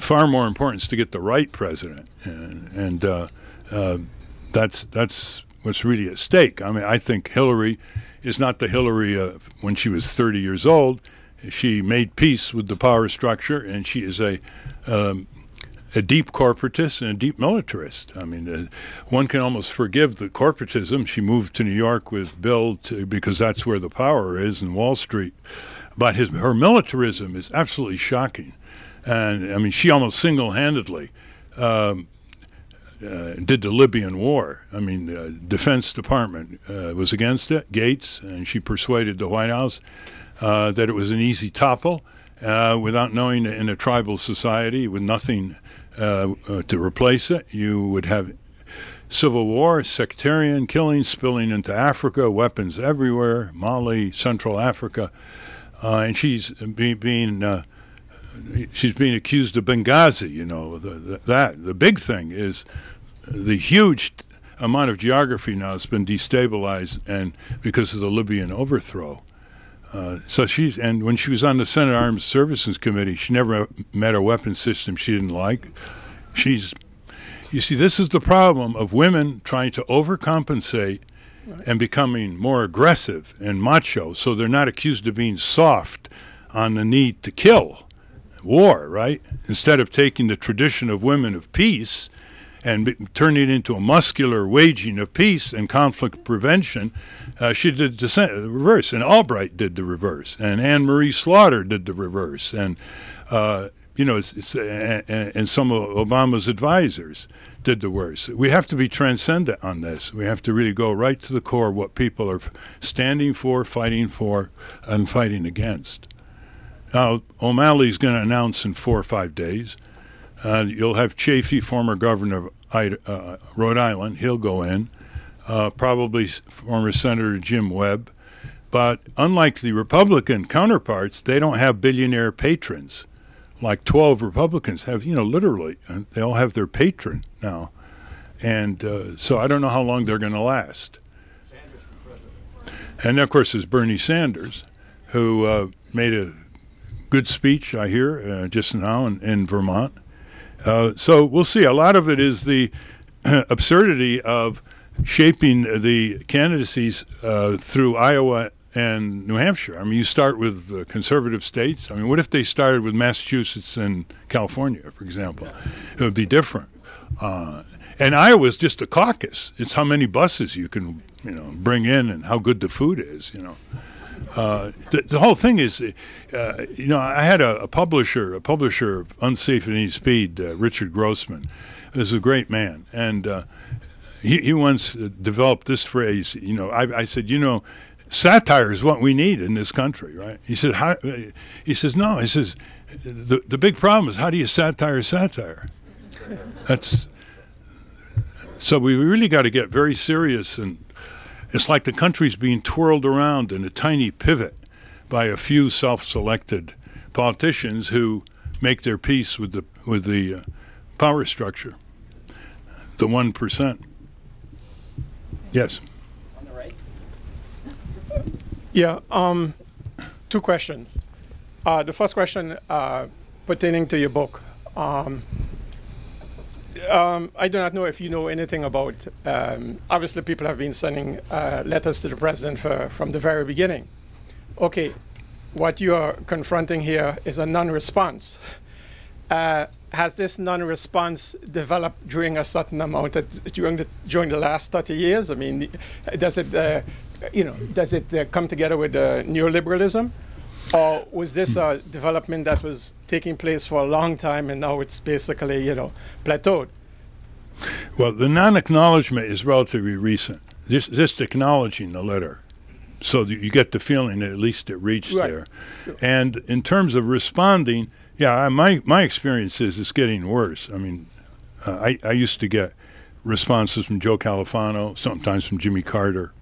far more important is to get the right president, and, and uh, uh, that's that's what's really at stake. I mean, I think Hillary is not the Hillary of when she was 30 years old. She made peace with the power structure, and she is a um, a deep corporatist and a deep militarist. I mean, uh, one can almost forgive the corporatism. She moved to New York with Bill to, because that's where the power is in Wall Street. But his her militarism is absolutely shocking, and I mean, she almost single-handedly. Um, uh, did the Libyan war. I mean, the uh, Defense Department uh, was against it, Gates, and she persuaded the White House uh, that it was an easy topple uh, without knowing in a tribal society with nothing uh, to replace it, you would have civil war, sectarian killing spilling into Africa, weapons everywhere, Mali, Central Africa. and she's be, being she's being accused of Benghazi. You know the, the, that the big thing is the huge amount of geography now has been destabilized, and because of the Libyan overthrow. Uh, so she's and when she was on the Senate Armed Services Committee, she never met a weapon system she didn't like. She's, you see, this is the problem of women trying to overcompensate and becoming more aggressive and macho, so they're not accused of being soft on the need to kill, war, right? Instead of taking the tradition of women of peace and be, turn it into a muscular waging of peace and conflict prevention. Uh, she did the, reverse, and Albright did the reverse, and Anne Marie Slaughter did the reverse, and uh, you know, it's, it's, and, and some of Obama's advisors did the worst. We have to be transcendent on this. We have to really go right to the core what people are standing for, fighting for, and fighting against. Now, O'Malley's going to announce in four or five days uh, you'll have Chafee, former governor of uh, Rhode Island. He'll go in. Uh, probably former Senator Jim Webb. But unlike the Republican counterparts, they don't have billionaire patrons. Like 12 Republicans have, you know, literally, uh, they all have their patron now. And uh, so I don't know how long they're going to last. And of course, there's Bernie Sanders, who uh, made a good speech, I hear, just now in, in Vermont. Uh, so we'll see. A lot of it is the absurdity of shaping the candidacies uh, through Iowa and New Hampshire. I mean, you start with uh, conservative states. I mean, what if they started with Massachusetts and California, for example? It would be different. Uh, and Iowa is just a caucus. It's how many buses you can, you know, bring in and how good the food is. You know. Uh, the, the, whole thing is, uh, you know, I had a, a, publisher, a publisher of Unsafe at Any Speed, uh, Richard Grossman, is a great man, and uh, he, he once developed this phrase. You know, I, I, said, you know, satire is what we need in this country, right? He said, how, he says, no. He says, the the big problem is how do you satire satire? That's so we really got to get very serious and it's like the country's being twirled around in a tiny pivot by a few self-selected politicians who make their peace with the with the uh, power structure, the one percent. Yes. On the right. Yeah. Um, two questions. Uh, the first question uh, pertaining to your book. Um, um, I do not know if you know anything about. Um, obviously, people have been sending uh, letters to the president for, from the very beginning. Okay, what you are confronting here is a non-response. Uh, has this non-response developed during a certain amount of, during the during the last 30 years? I mean, does it, uh, you know, does it uh, come together with neoliberalism? Or was this a development that was taking place for a long time and now it's basically, you know, plateaued? Well, the non-acknowledgement is relatively recent. Just, just acknowledging the letter, so that you get the feeling that at least it reached right. there. So. And in terms of responding, yeah, my my experience is it's getting worse. I mean, uh, I I used to get responses from Joe Califano, sometimes from Jimmy Carter,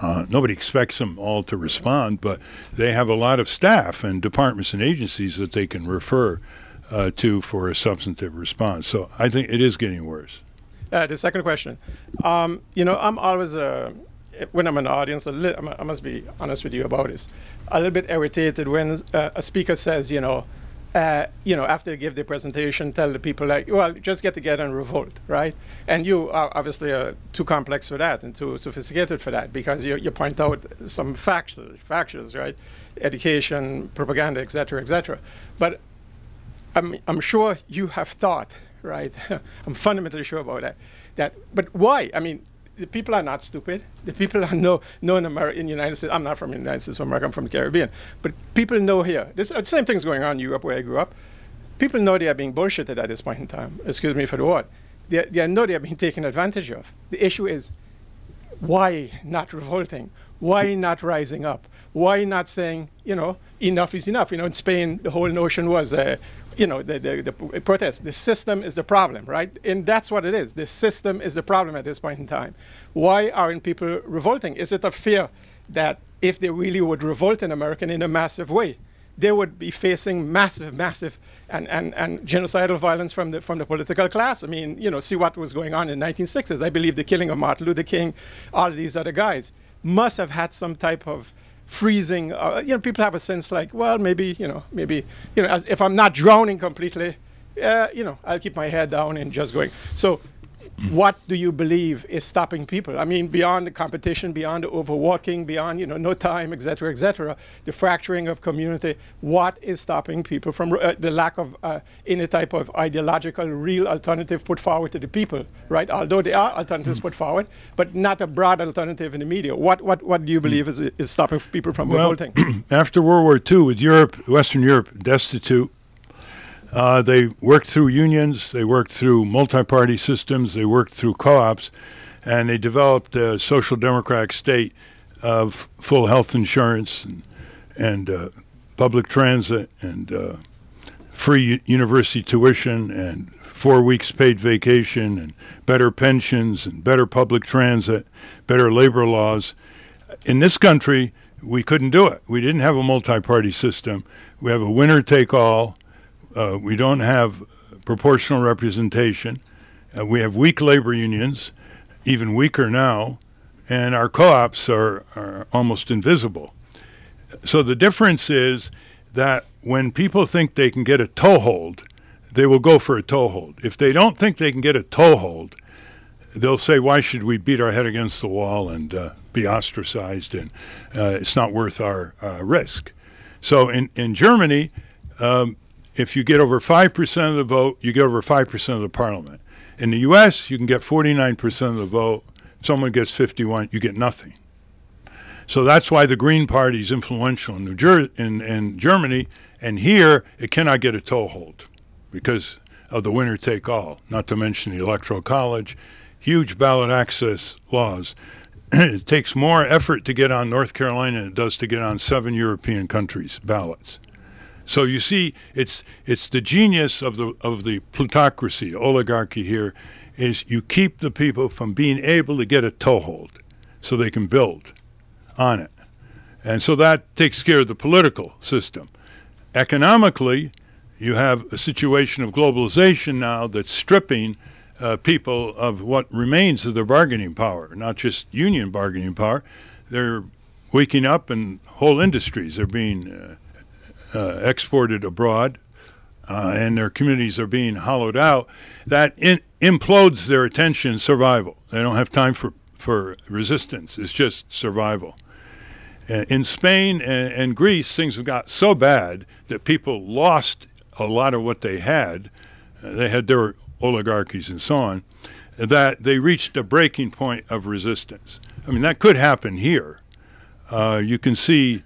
Uh, nobody expects them all to respond, but they have a lot of staff and departments and agencies that they can refer uh, to for a substantive response. So I think it is getting worse. Uh, the second question, um, you know, I'm always uh, when I'm an audience, li- I must be honest with you about this, a little bit irritated when uh, a speaker says, you know, uh, you know, after they give the presentation, tell the people like, well, just get together and revolt, right? And you are obviously uh, too complex for that and too sophisticated for that because you, you point out some facts, factors, right? Education, propaganda, et cetera, et cetera. But I'm, I'm sure you have thought, right? I'm fundamentally sure about that. That, but why? I mean, the people are not stupid. The people are know know in America, in the United States. I'm not from the United States of America. I'm from the Caribbean. But people know here. This the same thing's going on in Europe, where I grew up. People know they are being bullshitted at this point in time. Excuse me for the word. They, they know they are being taken advantage of. The issue is, why not revolting? Why not rising up? Why not saying, you know, enough is enough? You know, in Spain, the whole notion was, uh, you know, the, the, the protest. The system is the problem, right? And that's what it is. The system is the problem at this point in time. Why aren't people revolting? Is it a fear that if they really would revolt in America in a massive way, they would be facing massive, massive and, and, and genocidal violence from the, from the political class. I mean, you know, see what was going on in the 1960s. I believe the killing of Martin Luther King, all these other guys, must have had some type of freezing. Uh, you know, people have a sense like, well, maybe, you know, maybe, you know, as if I'm not drowning completely, uh, you know, I'll keep my head down and just going. So what do you believe is stopping people? I mean, beyond the competition, beyond the overworking, beyond you know no time, et cetera, et cetera, the fracturing of community. What is stopping people from uh, the lack of uh, any type of ideological, real alternative put forward to the people, right? Although there are alternatives mm. put forward, but not a broad alternative in the media. What what what do you believe mm. is is stopping people from well, revolting? after World War II, with Europe, Western Europe destitute uh, they worked through unions, they worked through multi party systems, they worked through co ops, and they developed a social democratic state of full health insurance and, and uh, public transit and uh, free university tuition and four weeks paid vacation and better pensions and better public transit, better labor laws. In this country, we couldn't do it. We didn't have a multi party system. We have a winner take all uh, we don't have proportional representation. Uh, we have weak labor unions, even weaker now, and our co-ops are, are almost invisible. So the difference is that when people think they can get a toehold, they will go for a toehold. If they don't think they can get a toehold, they'll say, "Why should we beat our head against the wall and uh, be ostracized? And uh, it's not worth our uh, risk." So in in Germany, um, if you get over 5% of the vote, you get over 5% of the parliament. In the U.S., you can get 49% of the vote. If someone gets 51, you get nothing. So that's why the Green Party is influential in, New Jer- in, in Germany, and here it cannot get a toehold because of the winner take all, not to mention the Electoral College, huge ballot access laws. it takes more effort to get on North Carolina than it does to get on seven European countries' ballots. So you see, it's it's the genius of the of the plutocracy, oligarchy here, is you keep the people from being able to get a toehold, so they can build on it, and so that takes care of the political system. Economically, you have a situation of globalization now that's stripping uh, people of what remains of their bargaining power, not just union bargaining power. They're waking up, and whole industries are being uh, uh, exported abroad uh, and their communities are being hollowed out, that in, implodes their attention survival. They don't have time for, for resistance, it's just survival. in Spain and, and, Greece, things have got so bad that people lost a lot of what they had. Uh, they had their oligarchies and so on, that they reached a breaking point of resistance. I mean, that could happen here. Uh, you can see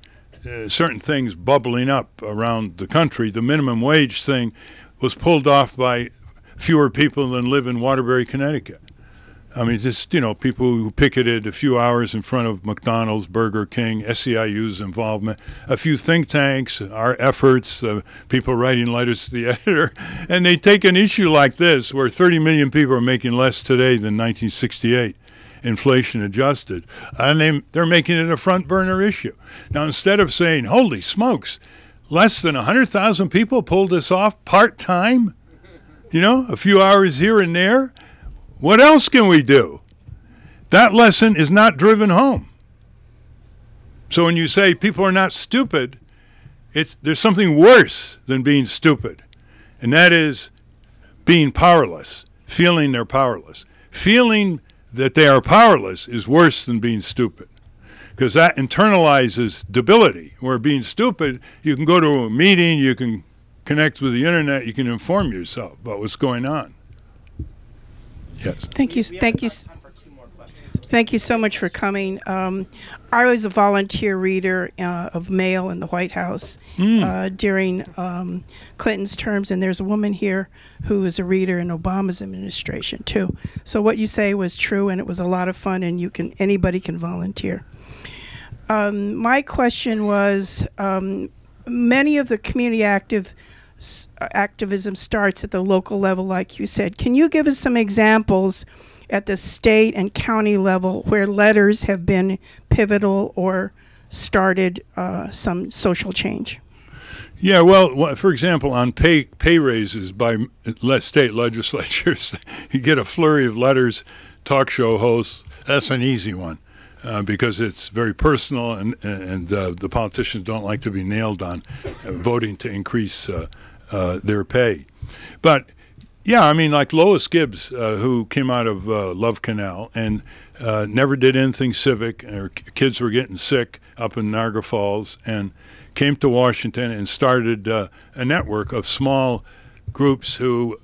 uh, certain things bubbling up around the country. The minimum wage thing was pulled off by fewer people than live in Waterbury, Connecticut. I mean, just, you know, people who picketed a few hours in front of McDonald's, Burger King, SEIU's involvement, a few think tanks, our efforts, uh, people writing letters to the editor. And they take an issue like this, where 30 million people are making less today than 1968, inflation adjusted, and they, they're making it a front burner issue. Now, instead of saying, holy smokes, less than 100,000 people pulled this off part time, you know, a few hours here and there, what else can we do? That lesson is not driven home. So when you say people are not stupid, it's, there's something worse than being stupid, and that is being powerless, feeling they're powerless. Feeling that they are powerless is worse than being stupid because that internalizes debility. Where being stupid, you can go to a meeting, you can connect with the internet, you can inform yourself about what's going on. Yes. Thank you. Thank you. Thank you so much for coming. Um, I was a volunteer reader uh, of mail in the White House uh, during um, Clinton's terms, and there's a woman here who was a reader in Obama's administration too. So what you say was true, and it was a lot of fun, and you can anybody can volunteer. Um, my question was, um, many of the community active activism starts at the local level, like you said. Can you give us some examples at the state and county level where letters have been pivotal or started uh, some social change? Yeah, well, for example, on pay pay raises by state legislatures, you get a flurry of letters, talk show hosts. That's an easy one uh, because it's very personal, and and uh, the politicians don't like to be nailed on uh, voting to increase uh, uh, their pay. But yeah, I mean, like Lois Gibbs, uh, who came out of uh, Love Canal and uh, never did anything civic. Her kids were getting sick up in Niagara Falls and came to Washington and started uh, a network of small groups who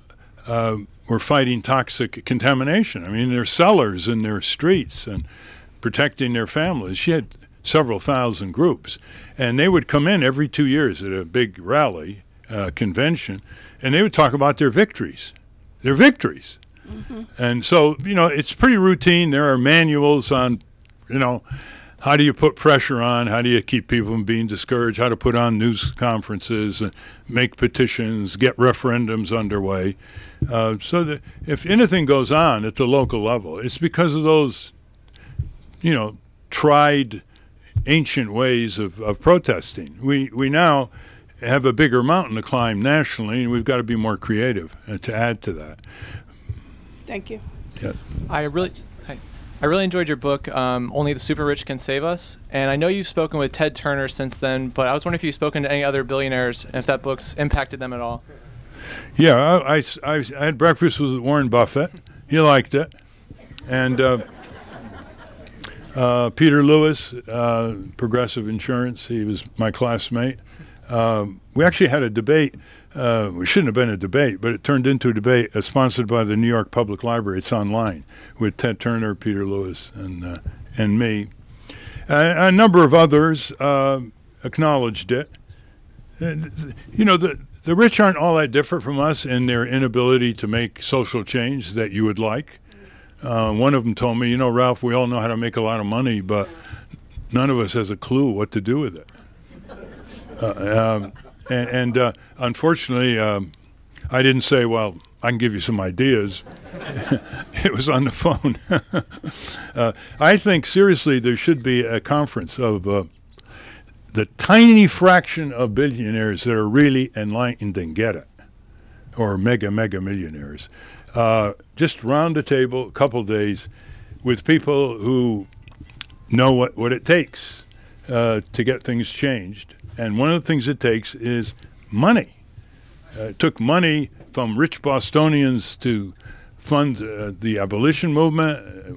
uh, were fighting toxic contamination. I mean, their cellars in their streets and protecting their families. She had several thousand groups, and they would come in every two years at a big rally uh, convention, and they would talk about their victories, their victories. And so, you know, it's pretty routine. There are manuals on, you know, how do you put pressure on? How do you keep people from being discouraged? How to put on news conferences, and make petitions, get referendums underway. Uh, so that if anything goes on at the local level, it's because of those, you know, tried ancient ways of, of protesting. We we now have a bigger mountain to climb nationally, and we've got to be more creative uh, to add to that. Thank you. Yeah. I really. I really enjoyed your book. Um, Only the super rich can save us, and I know you've spoken with Ted Turner since then. But I was wondering if you've spoken to any other billionaires and if that book's impacted them at all. Yeah, I, I, I- I had breakfast with Warren Buffett. He liked it. And uh, uh, Peter Lewis, uh, Progressive Insurance, he was my classmate. Um, we actually had a debate. Uh, we shouldn't have been a debate, but it turned into a debate uh, sponsored by the New York Public Library. It's online with Ted Turner, Peter Lewis, and, uh, and me. A, a number of others uh, acknowledged it. Uh, you know, the, the rich aren't all that different from us in their inability to make social change that you would like. Uh, one of them told me, you know, Ralph, we all know how to make a lot of money, but none of us has a clue what to do with it. Uh, um, and and uh, unfortunately, um, I didn't say, well, I can give you some ideas. it was on the phone. uh, I think, seriously, there should be a conference of uh, the tiny fraction of billionaires that are really enlightened and get it, or mega, mega millionaires. Uh, just round the table, a couple days, with people who know what, what it takes uh, to get things changed. And one of the things it takes is money. Uh, it took money from rich Bostonians to fund uh, the abolition movement, uh,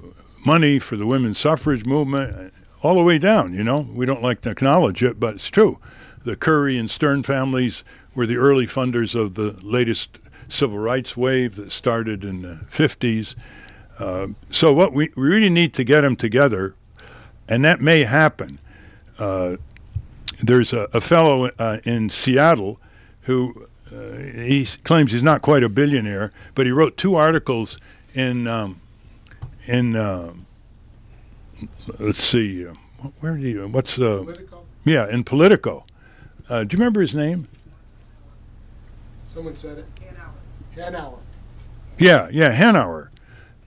money for the women's suffrage movement, uh, all the way down. You know, we don't like to acknowledge it, but it's true. The Curry and Stern families were the early funders of the latest civil rights wave that started in the 50s. Uh, so what we, we really need to get them together, and that may happen. Uh, there's a, a fellow uh, in Seattle who uh, he claims he's not quite a billionaire, but he wrote two articles in um, in uh, let's see, uh, where do you what's uh, yeah in Politico. Uh, do you remember his name? Someone said it. Hanauer. Yeah, yeah, Hanauer.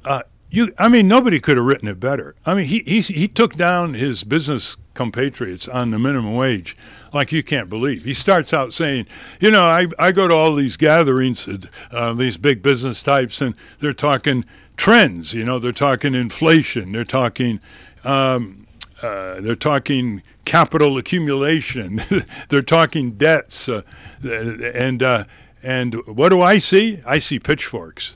Uh, you, I mean, nobody could have written it better. I mean, he, he, he took down his business compatriots on the minimum wage like you can't believe. He starts out saying, you know, I, I go to all these gatherings, uh, these big business types, and they're talking trends. You know, they're talking inflation. They're talking, um, uh, they're talking capital accumulation. they're talking debts, uh, and uh, and what do I see? I see pitchforks.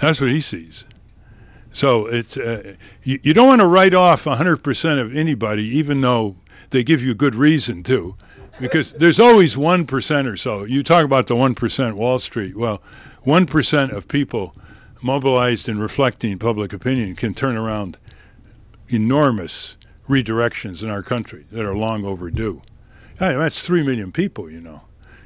That's what he sees. So it's uh, you, you don't want to write off 100% of anybody, even though they give you good reason to, because there's always one percent or so. You talk about the one percent Wall Street. Well, one percent of people mobilized and reflecting public opinion can turn around enormous redirections in our country that are long overdue. that's three million people, you know.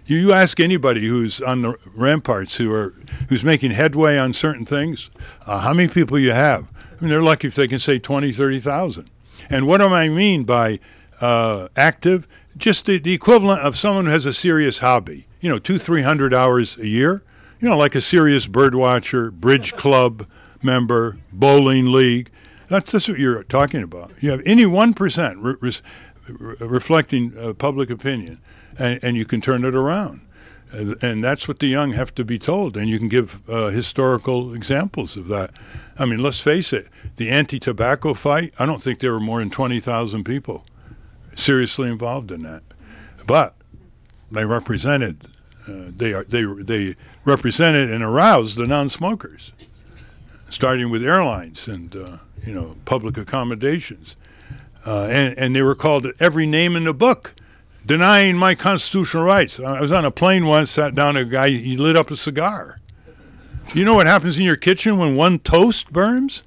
You ask anybody who's on the ramparts who are who's making headway on certain things, uh, how many people you have? I mean, they're lucky if they can say 20, 30,000. And what do I mean by uh, active? Just the, the equivalent of someone who has a serious hobby. You know, two, three hundred hours a year. You know, like a serious bird watcher, bridge club member, bowling league. That's, what you're talking about. You have any 1% re- re- reflecting uh, public opinion and, and you can turn it around. And that's what the young have to be told. And you can give uh, historical examples of that. I mean, let's face it the anti tobacco fight, I don't think there were more than 20,000 people seriously involved in that. But they represented, uh, they, are, they, they represented and aroused the non smokers, starting with airlines and, uh, you know, public accommodations. Uh, and, and they were called every name in the book denying my constitutional rights. I was on a plane once, sat down, a guy, he lit up a cigar. You know what happens in your kitchen when one toast burns?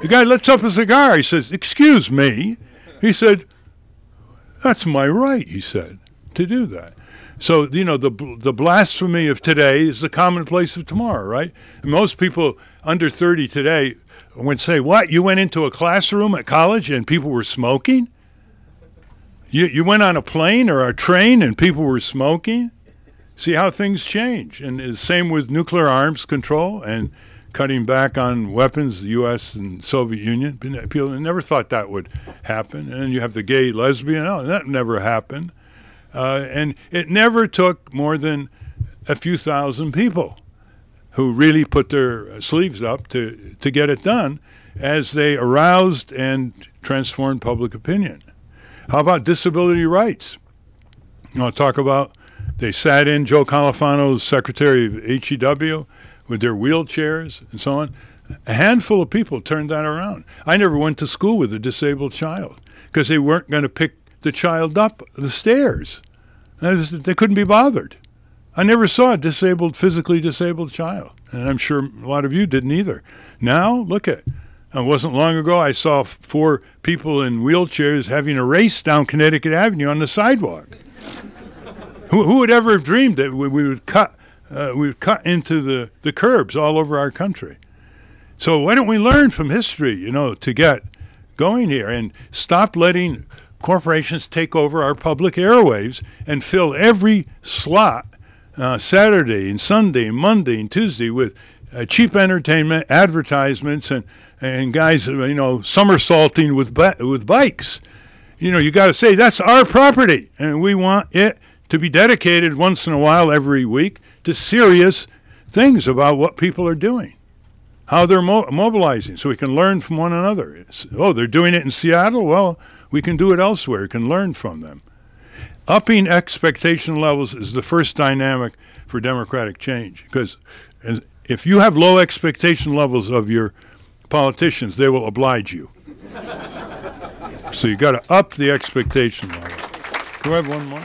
The guy lets up a cigar. He says, Excuse me. He said, That's my right, he said, to do that. So, you know, the, the blasphemy of today is the commonplace of tomorrow, right? And most people under 30 today would say, What? You went into a classroom at college and people were smoking? You, you went on a plane or a train and people were smoking. See how things change. And the same with nuclear arms control and cutting back on weapons, the U.S. and Soviet Union. People never thought that would happen. And you have the gay, lesbian. Oh, that never happened. Uh, and it never took more than a few thousand people who really put their sleeves up to, to get it done as they aroused and transformed public opinion. How about disability rights? To talk about they sat in Joe Califano's secretary of HEW with their wheelchairs and so on. A handful of people turned that around. I never went to school with a disabled child because they weren't going to pick the child up the stairs. They couldn't be bothered. I never saw a disabled, physically disabled child, and I'm sure a lot of you didn't either. Now, look at it wasn't long ago I saw four people in wheelchairs having a race down Connecticut Avenue on the sidewalk. who, who, would ever have dreamed that we, we would cut uh, we would cut into the, the curbs all over our country? So why don't we learn from history, you know, to get going here and stop letting corporations take over our public airwaves and fill every slot uh, Saturday and Sunday and Monday and Tuesday with uh, cheap entertainment, advertisements, and and guys, uh, you know, somersaulting with with bikes. You know, you got to say that's our property, and we want it to be dedicated once in a while every week to serious things about what people are doing, how they're mo- mobilizing, so we can learn from one another. It's, oh, they're doing it in Seattle. Well, we can do it elsewhere. We can learn from them. Upping expectation levels is the first dynamic for democratic change because if you have low expectation levels of your politicians, they will oblige you. so you got to up the expectation level. Do I have one more?